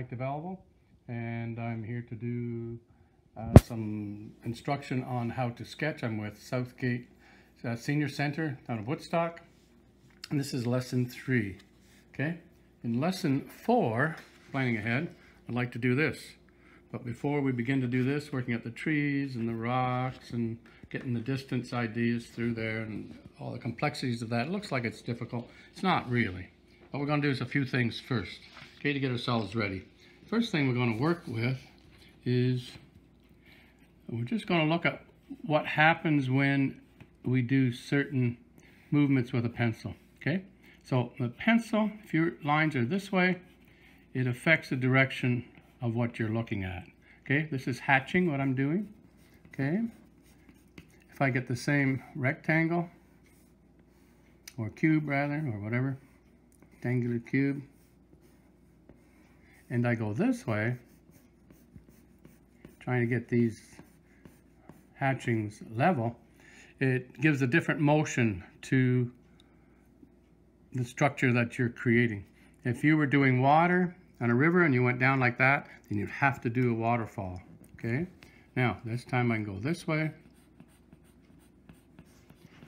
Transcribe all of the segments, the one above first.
Mike DeValvo, and I'm here to do uh, some instruction on how to sketch. I'm with Southgate uh, Senior Center down in Woodstock, and this is lesson three. Okay, in lesson four, planning ahead, I'd like to do this. But before we begin to do this, working at the trees and the rocks and getting the distance ideas through there and all the complexities of that, it looks like it's difficult. It's not really. What we're going to do is a few things first, okay, to get ourselves ready. First thing we're going to work with is we're just going to look at what happens when we do certain movements with a pencil, okay? So the pencil, if your lines are this way, it affects the direction of what you're looking at. Okay, this is hatching what I'm doing. Okay, if I get the same rectangle or cube rather, or whatever, rectangular cube, and I go this way, trying to get these hatchings level, it gives a different motion to the structure that you're creating. If you were doing water, on a river and you went down like that, then you'd have to do a waterfall, okay? Now, this time I can go this way.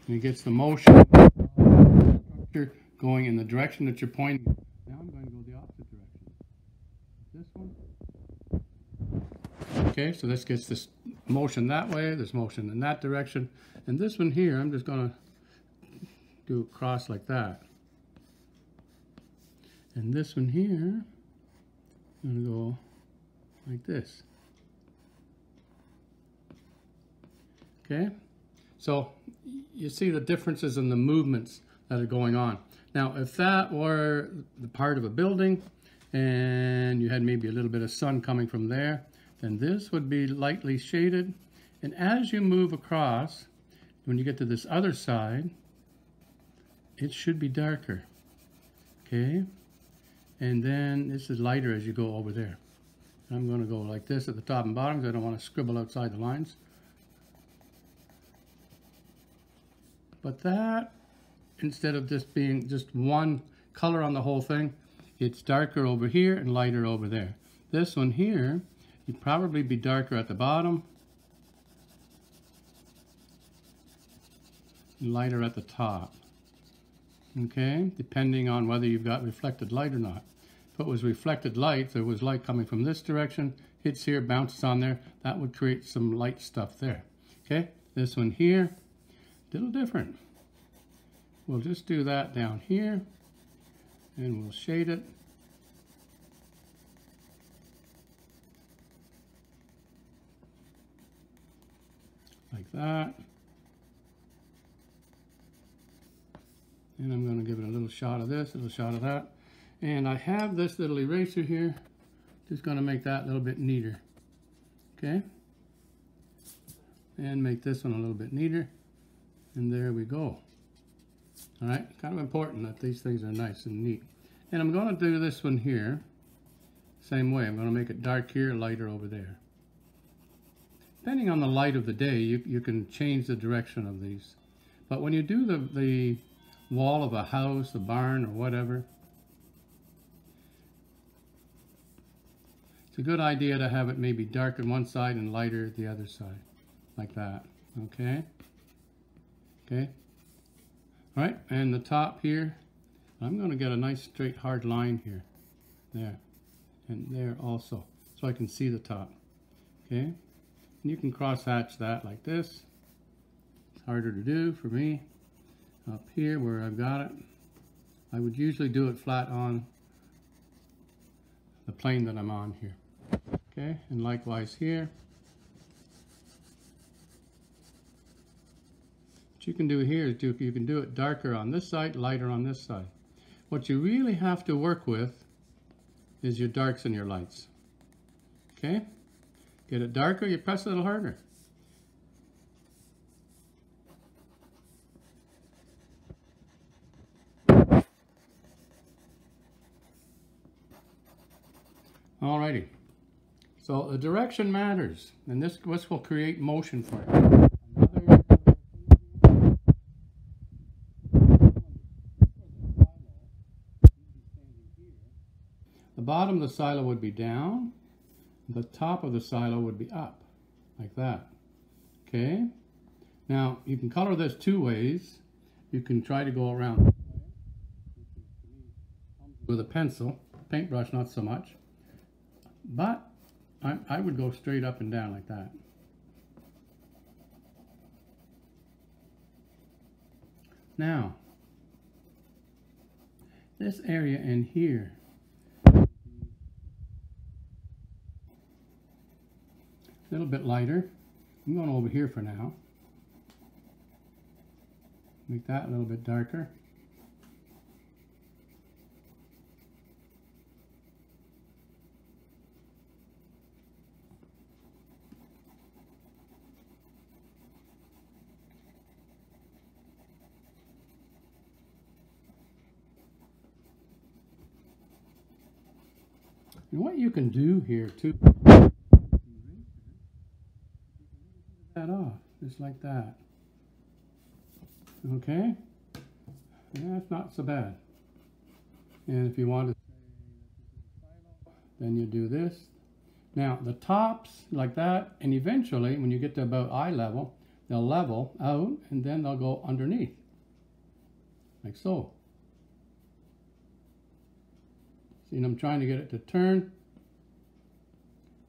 And it gets the motion going in the direction that you're pointing. Now I'm going to go the opposite direction. This one. Okay, so this gets this motion that way, this motion in that direction. And this one here, I'm just going to do a cross like that. And this one here, I'm to go like this. Okay, so you see the differences in the movements that are going on. Now, if that were the part of a building and you had maybe a little bit of sun coming from there, then this would be lightly shaded. And as you move across, when you get to this other side, it should be darker. Okay, and then this is lighter as you go over there. I'm going to go like this at the top and bottom because I don't want to scribble outside the lines. But that, instead of just being just one color on the whole thing, it's darker over here and lighter over there. This one here, you'd probably be darker at the bottom, lighter at the top. Okay, depending on whether you've got reflected light or not. If it was reflected light, there was light coming from this direction, hits here, bounces on there, that would create some light stuff there. Okay, this one here, little different. We'll just do that down here, and we'll shade it. That. And I'm going to give it a little shot of this, a little shot of that. And I have this little eraser here, just going to make that a little bit neater. Okay? And make this one a little bit neater. And there we go. All right, kind of important that these things are nice and neat. And I'm going to do this one here, same way. I'm going to make it dark here, lighter over there. Depending on the light of the day, you, you can change the direction of these. But when you do the, the wall of a house, a barn, or whatever, It's a good idea to have it maybe dark on one side and lighter the other side, like that, okay? Okay? All right, and the top here, I'm gonna get a nice straight hard line here, there, and there also, so I can see the top, okay? And you can cross hatch that like this. It's harder to do for me. Up here where I've got it, I would usually do it flat on the plane that I'm on here. Okay, and likewise here. What you can do here is do, you can do it darker on this side, lighter on this side. What you really have to work with is your darks and your lights. Okay? Get it darker, you press a little harder. Alrighty. So the direction matters, and this, this will create motion for you. The the bottom of the silo would be down, the top of the silo would be up, like that. Okay? Now, you can color this two ways. You can try to go around with a pencil, paintbrush not so much, but I, I would go straight up and down like that. Now, this area in here, little bit lighter. I'm going over here for now. Make that a little bit darker. And what you can do here too, that off, just like that. Okay? Yeah, it's not so bad. And if you want to then you do this. Now the tops like that, and eventually when you get to about eye level, they'll level out and then they'll go underneath, like so. See, and I'm trying to get it to turn.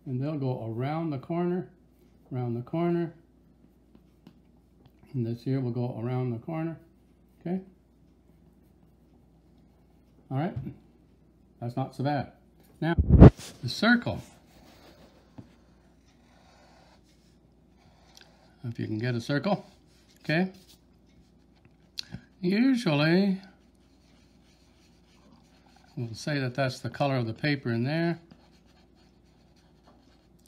And they'll go around the corner, around the corner. And this here will go around the corner. Okay? All right? That's not so bad. Now, the circle. If you can get a circle. Okay? Usually, We'll say that that's the color of the paper in there.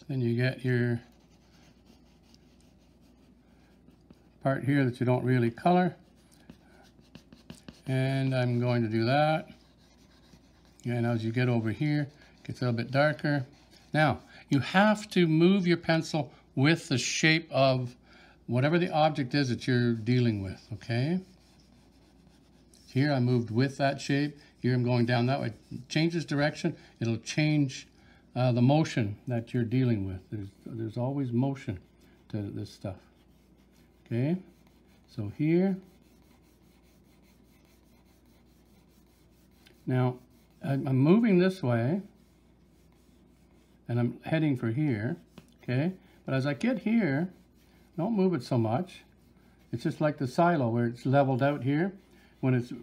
Then you get your part here that you don't really color. And I'm going to do that. And as you get over here, it gets a little bit darker. Now, you have to move your pencil with the shape of whatever the object is that you're dealing with, okay? Here I moved with that shape. Here I'm going down that way. Changes direction, it'll change uh, the motion that you're dealing with. There's, there's always motion to this stuff. Okay, so here. Now, I'm moving this way, and I'm heading for here, okay? But as I get here, don't move it so much. It's just like the silo where it's leveled out here. When it's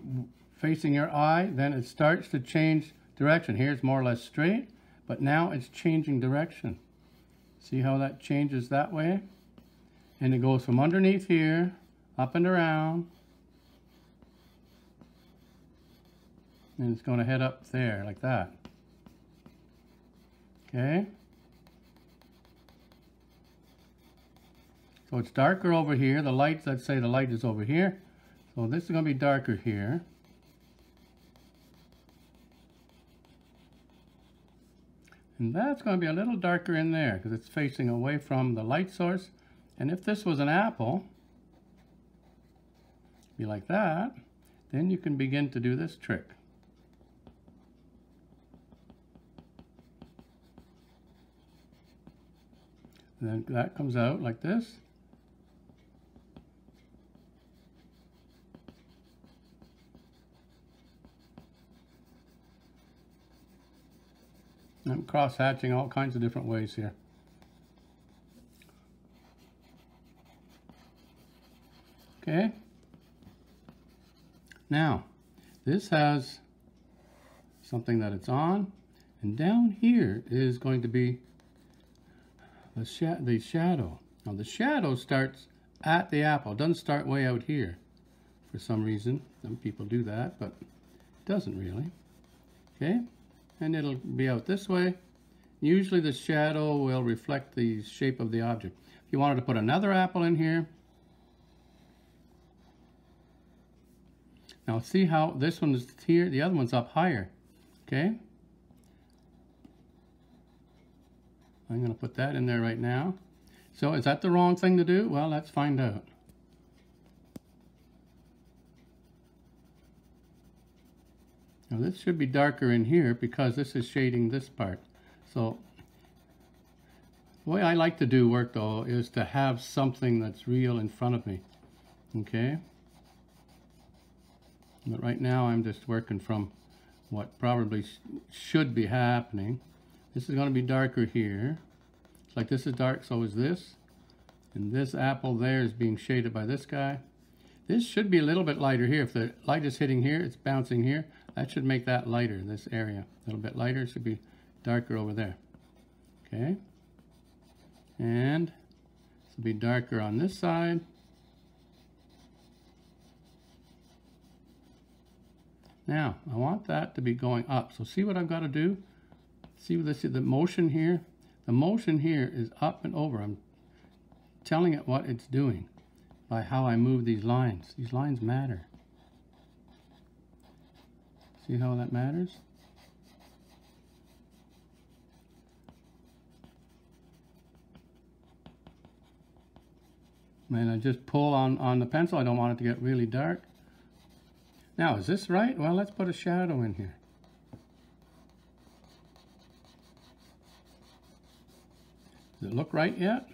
facing your eye, then it starts to change direction. Here it's more or less straight, but now it's changing direction. See how that changes that way? And it goes from underneath here, up and around, and it's going to head up there like that. Okay? So it's darker over here. The light, let's say the light is over here. So this is going to be darker here. And that's going to be a little darker in there because it's facing away from the light source. And if this was an apple, be like that, then you can begin to do this trick. And then that comes out like this. I'm cross-hatching all kinds of different ways here. Okay. Now, this has something that it's on, and down here is going to be the, the shadow. Now the shadow starts at the apple. It doesn't start way out here for some reason. Some people do that, but it doesn't really. Okay and it'll be out this way. Usually the shadow will reflect the shape of the object. If you wanted to put another apple in here, now see how this one is here, the other one's up higher, okay? I'm going to put that in there right now. So is that the wrong thing to do? Well, let's find out. Now this should be darker in here because this is shading this part. So the way I like to do work though is to have something that's real in front of me. Okay? But right now I'm just working from what probably sh should be happening. This is going to be darker here. It's like this is dark, so is this. And this apple there is being shaded by this guy. This should be a little bit lighter here. If the light is hitting here, it's bouncing here. That should make that lighter, this area. A little bit lighter, it should be darker over there. Okay? And will be darker on this side. Now, I want that to be going up. So see what I've got to do? See this the motion here? The motion here is up and over. I'm telling it what it's doing by how I move these lines. These lines matter. See how that matters? And I just pull on, on the pencil. I don't want it to get really dark. Now, is this right? Well, let's put a shadow in here. Does it look right yet?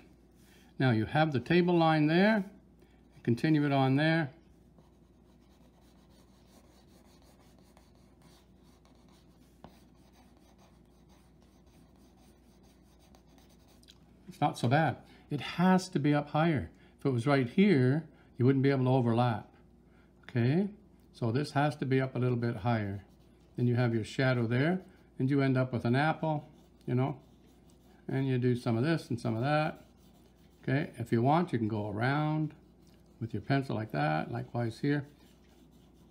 Now you have the table line there. Continue it on there. It's not so bad. It has to be up higher. If it was right here, you wouldn't be able to overlap. Okay? So this has to be up a little bit higher. Then you have your shadow there, and you end up with an apple, you know, and you do some of this and some of that. Okay, if you want, you can go around with your pencil like that, likewise here.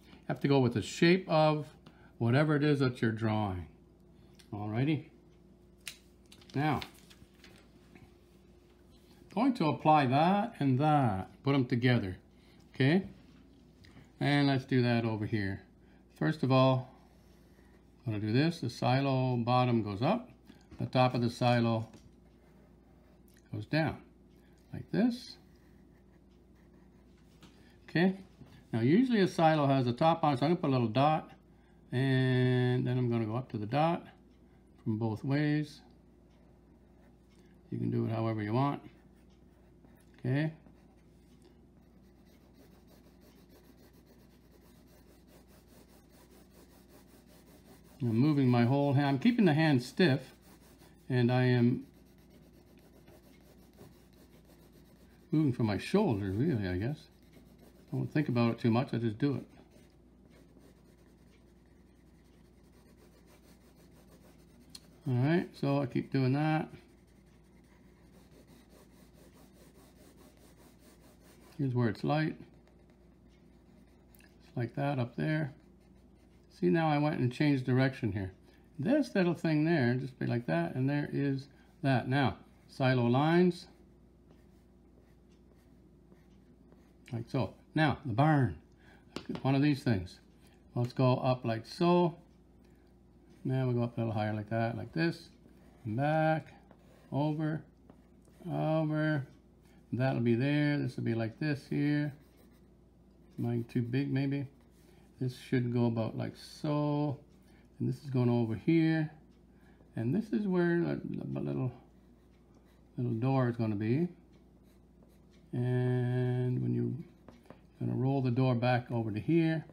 You have to go with the shape of whatever it is that you're drawing. Alrighty. Now, going to apply that and that, put them together, okay? And let's do that over here. First of all, I'm to do this. The silo bottom goes up. The top of the silo goes down like this. Okay. Now usually a silo has a top on it, so I'm going to put a little dot. And then I'm going to go up to the dot from both ways. You can do it however you want. Okay. I'm moving my whole hand. I'm keeping the hand stiff and I am moving from my shoulder really I guess. I don't think about it too much, I just do it. Alright, so I keep doing that. Here's where it's light. It's like that up there. See now I went and changed direction here. This little thing there, just be like that, and there is that. Now, silo lines, like so. Now, the barn, one of these things. Let's go up like so. Now we go up a little higher like that, like this, And back, over, over. That'll be there. This will be like this here. I too big maybe? This should go about like so. And this is going over here. And this is where the little, little door is going to be. And when you're going to roll the door back over to here.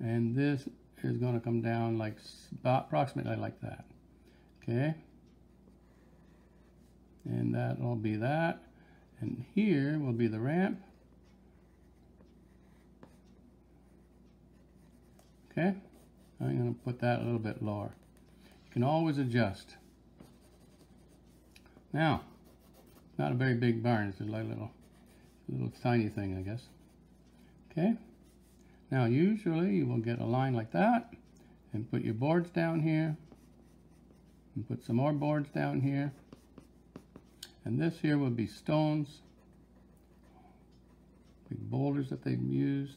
And this is going to come down like approximately like that. Okay. And that'll be that. And here will be the ramp. Okay, I'm going to put that a little bit lower. You can always adjust. Now, not a very big barn, it's like a little, little tiny thing, I guess. Okay, now usually you will get a line like that and put your boards down here and put some more boards down here. And this here will be stones, big boulders that they've used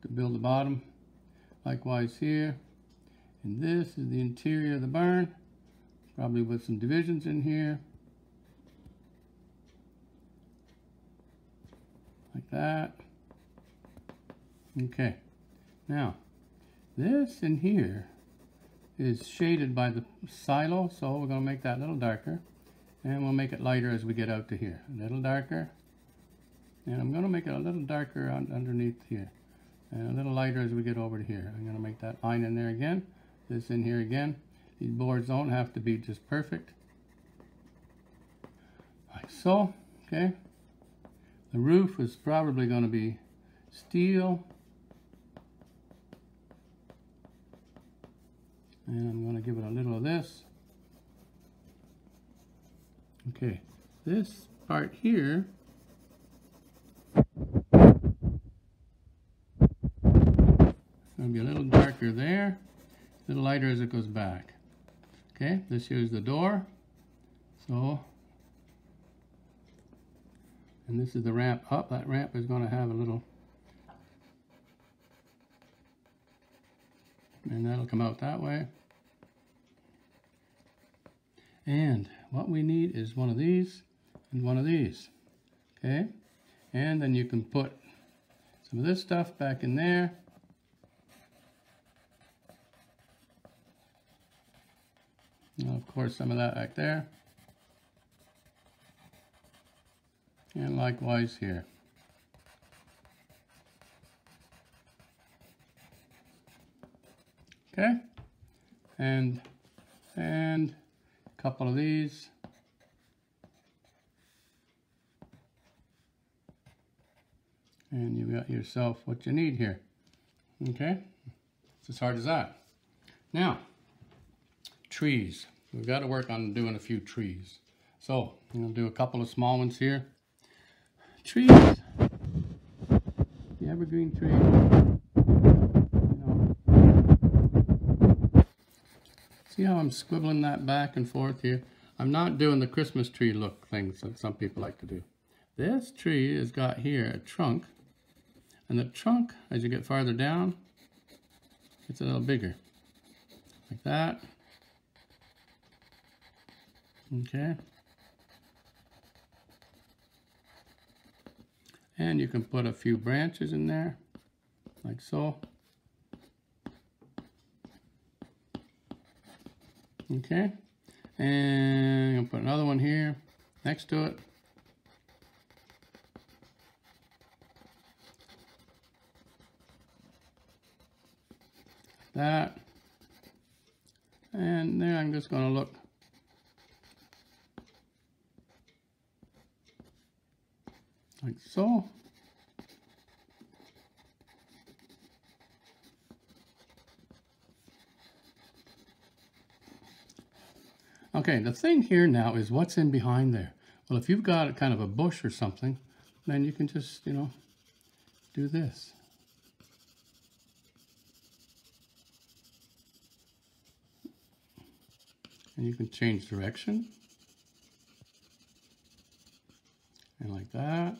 to build the bottom. Likewise here. And this is the interior of the barn, probably with some divisions in here. Like that. Okay. Now, This in here is shaded by the silo, so we're going to make that a little darker. And we'll make it lighter as we get out to here. A little darker. And I'm going to make it a little darker on, underneath here. And a little lighter as we get over to here. I'm going to make that line in there again. This in here again. These boards don't have to be just perfect. Like so. Okay. The roof is probably going to be steel. And I'm going to give it a little of this. Okay, this part here to be a little darker there, a little lighter as it goes back. Okay, this here is the door. So, and this is the ramp up. That ramp is going to have a little, and that'll come out that way. And what we need is one of these and one of these. Okay, and then you can put some of this stuff back in there And of course some of that back there. And likewise here. Okay, and and a couple of these. And you've got yourself what you need here. Okay, it's as hard as that. Now, trees. We've got to work on doing a few trees. So, I'm going to do a couple of small ones here. Trees. The evergreen tree. See how I'm squibbling that back and forth here? I'm not doing the Christmas tree look things that some people like to do. This tree has got here a trunk. And the trunk, as you get farther down, gets a little bigger. Like that. Okay. And you can put a few branches in there, like so. Okay. And I'm to put another one here next to it. That. And then I'm just going to look like so. Okay, the thing here now is what's in behind there. Well, if you've got kind of a bush or something, then you can just, you know, do this. And you can change direction. And like that.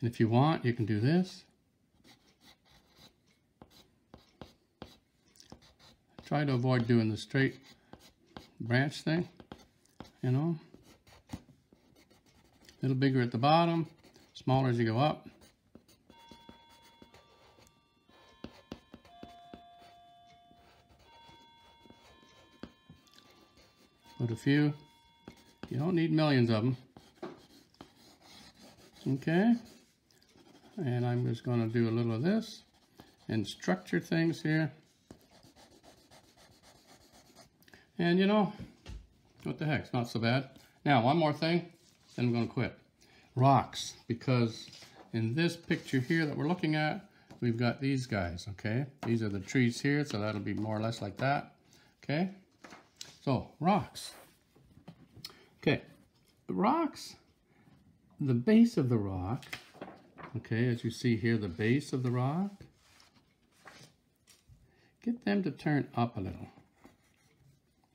And if you want, you can do this. Try to avoid doing the straight branch thing, you know. A little bigger at the bottom, smaller as you go up. Put a few. You don't need millions of them. Okay. And I'm just going to do a little of this and structure things here. And you know, what the heck, it's not so bad. Now, one more thing, then I'm going to quit. Rocks, because in this picture here that we're looking at, we've got these guys, okay? These are the trees here, so that'll be more or less like that, okay? So, rocks. Okay, the rocks, the base of the rock Okay, as you see here, the base of the rock. Get them to turn up a little.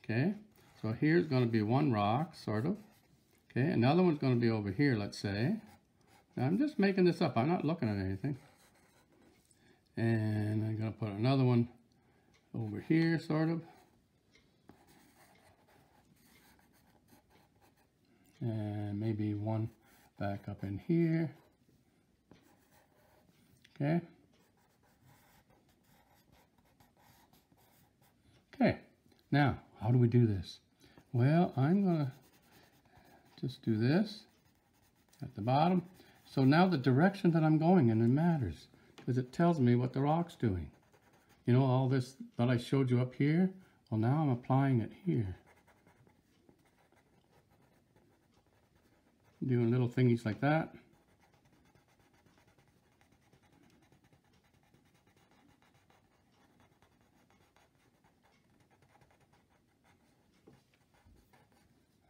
Okay, so here's going to be one rock, sort of. Okay, another one's going to be over here, let's say. Now, I'm just making this up. I'm not looking at anything. And I'm going to put another one over here, sort of. And maybe one back up in here. Okay. Okay, now, how do we do this? Well, I'm gonna just do this at the bottom. So now the direction that I'm going in, it matters because it tells me what the rock's doing. You know, all this that I showed you up here, well now I'm applying it here. Doing little thingies like that.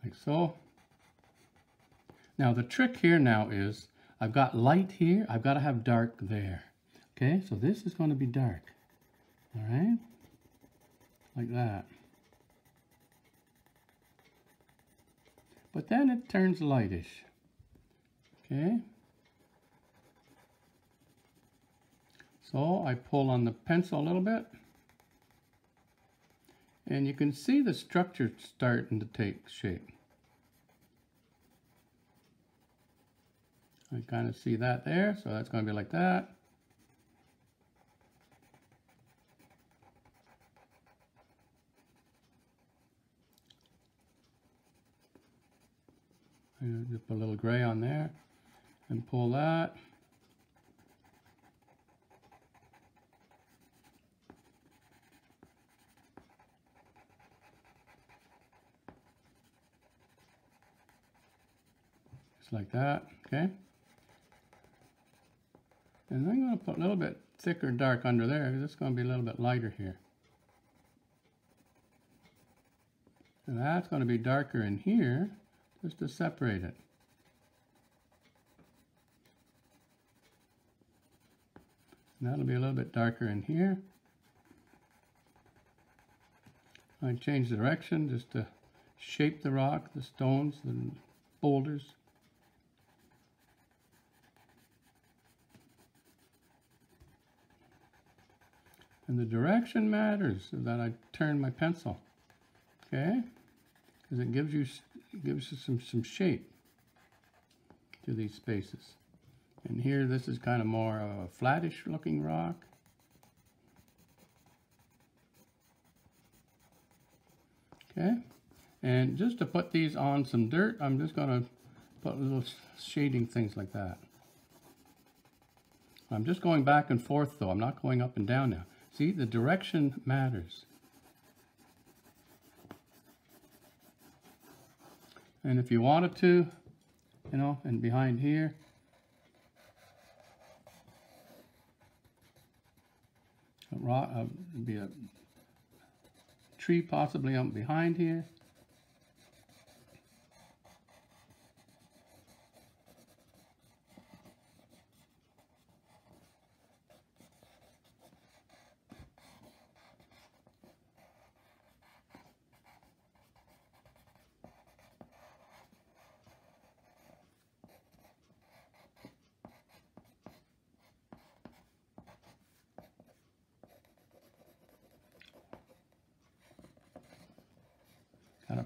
like so. Now the trick here now is I've got light here, I've got to have dark there. Okay, so this is going to be dark. All right, like that. But then it turns lightish. Okay. So I pull on the pencil a little bit. And you can see the structure starting to take shape. I kind of see that there, so that's going to be like that. Just put a little gray on there and pull that. Just like that, okay? And I'm going to put a little bit thicker dark under there because it's going to be a little bit lighter here. And that's going to be darker in here just to separate it. And that'll be a little bit darker in here. I change direction just to shape the rock, the stones, the boulders. And the direction matters, so that I turn my pencil, okay? Because it gives you gives you some, some shape to these spaces. And here, this is kind of more of a flattish looking rock. Okay, and just to put these on some dirt, I'm just going to put little shading things like that. I'm just going back and forth though, I'm not going up and down now. See, the direction matters. And if you wanted to, you know, and behind here, a rock, uh, be a tree possibly up behind here.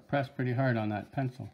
Gotta press pretty hard on that pencil.